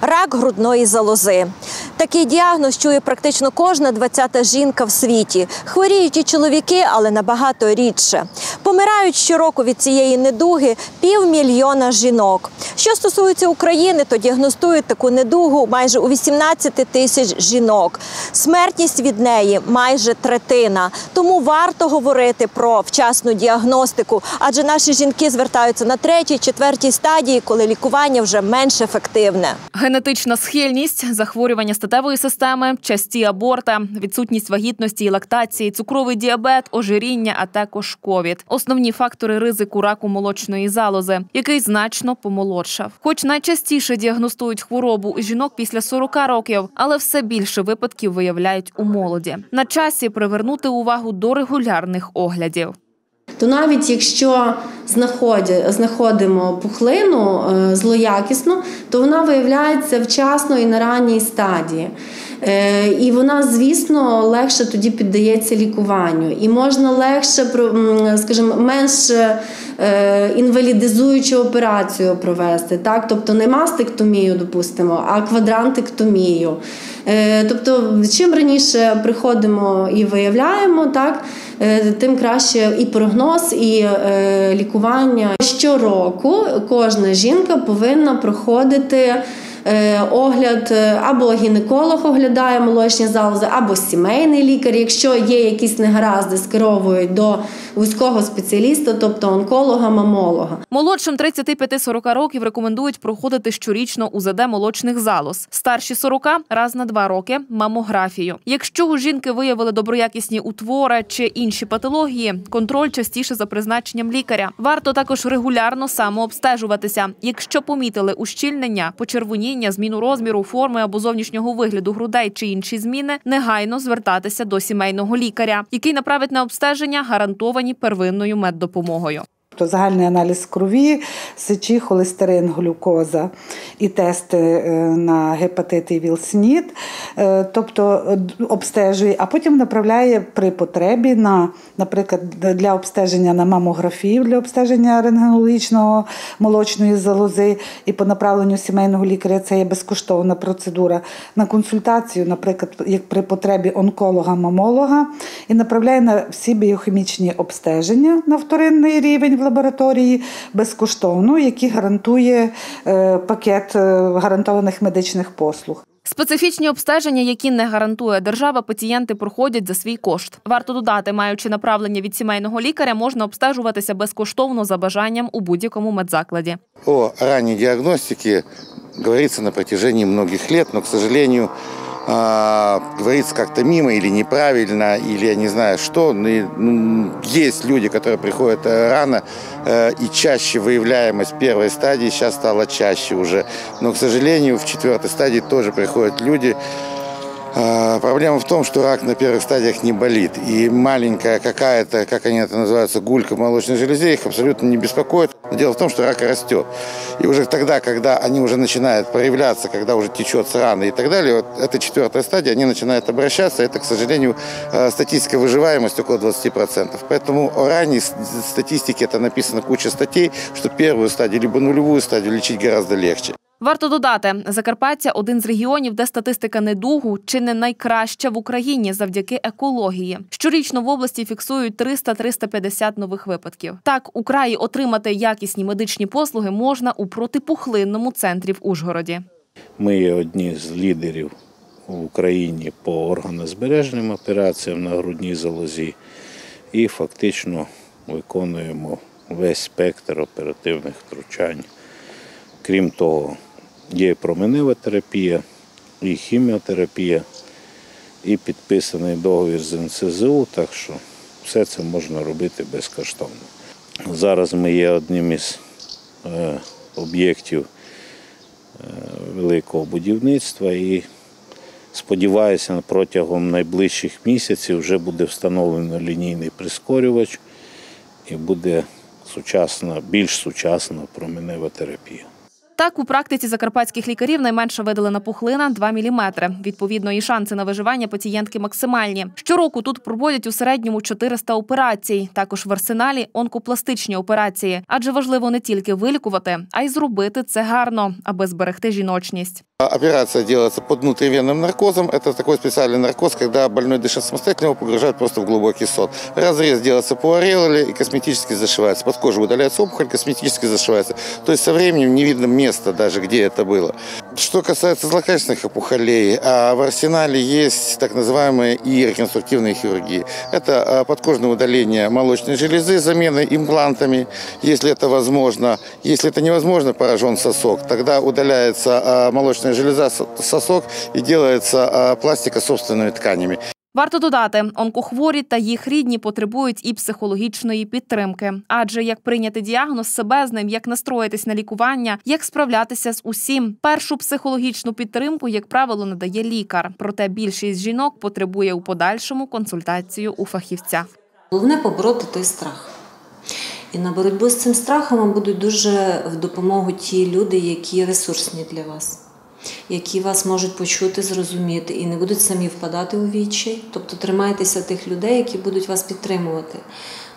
рак грудної залози. Такий діагноз чує практично кожна 20-та жінка в світі. Хворіють і чоловіки, але набагато рідше. Помирають щороку від цієї недуги півмільйона жінок. Що стосується України, то діагностують таку недугу майже у 18 тисяч жінок. Смертність від неї майже третина. Тому варто говорити про вчасну діагностику, адже наші жінки звертаються на третій, четвертій стадії, коли лікування вже менш ефективне. Генетична схильність, захворювання статевої системи, часті аборта, відсутність вагітності і лактації, цукровий діабет, ожиріння, а також ковід основні фактори ризику раку молочної залози, який значно помолодшав. Хоч найчастіше діагностують хворобу у жінок після 40 років, але все більше випадків виявляють у молоді. На часі привернути увагу до регулярних оглядів. То навіть якщо знаходимо пухлину е, злоякісну, то вона виявляється вчасно і на ранній стадії. Е, І вона, звісно, легше тоді піддається лікуванню. І можна легше, скажімо, менш е, інвалідизуючу операцію провести. Так? Тобто не мастектомію, допустимо, а квадрантектомію. Тобто, чим раніше приходимо і виявляємо, так, тим краще і прогноз, і е, лікування. Щороку кожна жінка повинна проходити. Е, Огляд е, або гінеколог оглядає молочні залози, або сімейний лікар. Якщо є якісь негаразди, скеровують до вузького спеціаліста, тобто онколога, мамолога. Молодшим 35-40 років рекомендують проходити щорічно УЗД молочних залоз. Старші 40 – раз на два роки мамографію. Якщо у жінки виявили доброякісні утвори чи інші патології, контроль частіше за призначенням лікаря. Варто також регулярно самообстежуватися. Якщо помітили ущільнення, почервоніння, зміну розміру, форми або зовнішнього вигляду грудей чи інші зміни, негайно звертатися до сімейного лікаря, який направить на обстеження гарантовані первинною меддопомогою. Тобто загальний аналіз крові, сечі, холестерин, глюкоза і тести е, на гепатит і ВІЛ-СНІД, Е, тобто е, обстежує, а потім направляє при потребі на, наприклад, для обстеження на мамографію, для обстеження рентгенологічного молочної залози і по направленню сімейного лікаря це є безкоштовна процедура. На консультацію, наприклад, як при потребі онколога-мамолога, і направляє на всі біохімічні обстеження на вторинний рівень лабораторії безкоштовно, які гарантує е, пакет е, гарантованих медичних послуг. Специфічні обстеження, які не гарантує держава, пацієнти проходять за свій кошт. Варто додати, маючи направлення від сімейного лікаря, можна обстежуватися безкоштовно за бажанням у будь-якому медзакладі. О ранней диагностике говорится на протяжении многих лет, но, к сожалению, а, говорится как-то мимо или неправильно, или я не знаю что. Ну, Есть люди, которые приходят э, рано, э, и чаще выявляемость первой стадии сейчас стала чаще уже. Но, к сожалению, в четвертой стадии тоже приходят люди, Проблема в том, что рак на первых стадиях не болит. И маленькая какая-то, как они это называются, гулька в молочной железе их абсолютно не беспокоит. Но дело в том, что рак растет. И уже тогда, когда они уже начинают проявляться, когда уже течет рано и так далее, вот эта четвертая стадия, они начинают обращаться. Это, к сожалению, э, статистика выживаемости около 20%. Поэтому о ранней с- статистике это написано куча статей, что первую стадию, либо нулевую стадию лечить гораздо легче. Варто додати, Закарпаття один з регіонів, де статистика недугу чи не найкраща в Україні завдяки екології. Щорічно в області фіксують 300-350 нових випадків. Так, у краї отримати якісні медичні послуги можна у протипухлинному центрі в Ужгороді. Ми є одні з лідерів в Україні по органозбережним операціям на грудній залозі і фактично виконуємо весь спектр оперативних втручань. Крім того, є променева терапія, і хіміотерапія, і підписаний договір з НСЗУ, так що все це можна робити безкоштовно. Зараз ми є одним із е, об'єктів великого будівництва і сподіваюся, протягом найближчих місяців вже буде встановлено лінійний прискорювач і буде сучасна, більш сучасна променева терапія. Так, у практиці закарпатських лікарів найменша видалена пухлина 2 мм. Відповідно, і шанси на виживання пацієнтки максимальні. Щороку тут проводять у середньому 400 операцій. Також в арсеналі онкопластичні операції. Адже важливо не тільки вилікувати, а й зробити це гарно, аби зберегти жіночність. Операция делается под внутривенным наркозом. Это такой специальный наркоз, когда больной дышит самостоятельно, его погружают просто в глубокий сон. Разрез делается по ореоле и косметически зашивается. Под кожей удаляется опухоль, косметически зашивается. То есть со временем не видно места даже, где это было. Что касается злокачественных опухолей, а в арсенале есть так называемые и реконструктивные хирургии. Это а, подкожное удаление молочной железы, замена имплантами, если это возможно. Если это невозможно, поражен сосок, тогда удаляется а, молочная железа, сосок и делается пластика собственными тканями. Варто додати, онкохворі та їх рідні потребують і психологічної підтримки. Адже як прийняти діагноз себе з ним, як настроїтись на лікування, як справлятися з усім. Першу психологічну підтримку, як правило, надає лікар. Проте більшість жінок потребує у подальшому консультацію у фахівця. Головне побороти той страх. І на боротьбу з цим страхом вам будуть дуже в допомогу ті люди, які ресурсні для вас, які вас можуть почути, зрозуміти і не будуть самі впадати у відчай. Тобто тримайтеся тих людей, які будуть вас підтримувати.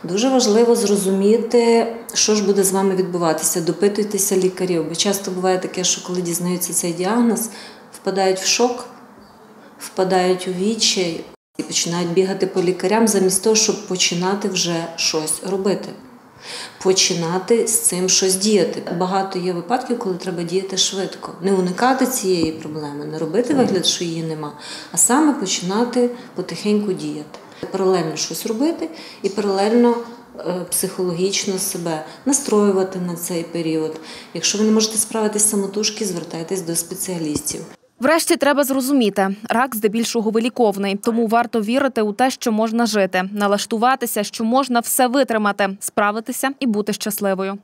Дуже важливо зрозуміти, що ж буде з вами відбуватися. Допитуйтеся лікарів, бо часто буває таке, що коли дізнаються цей діагноз, впадають в шок, впадають у відчай і починають бігати по лікарям замість того, щоб починати вже щось робити. Починати з цим щось діяти. Багато є випадків, коли треба діяти швидко, не уникати цієї проблеми, не робити вигляд, що її нема, а саме починати потихеньку діяти. Паралельно щось робити і паралельно е, психологічно себе настроювати на цей період. Якщо ви не можете справитись самотужки, звертайтесь до спеціалістів. Врешті треба зрозуміти, рак здебільшого виліковний, тому варто вірити у те, що можна жити, налаштуватися, що можна все витримати, справитися і бути щасливою.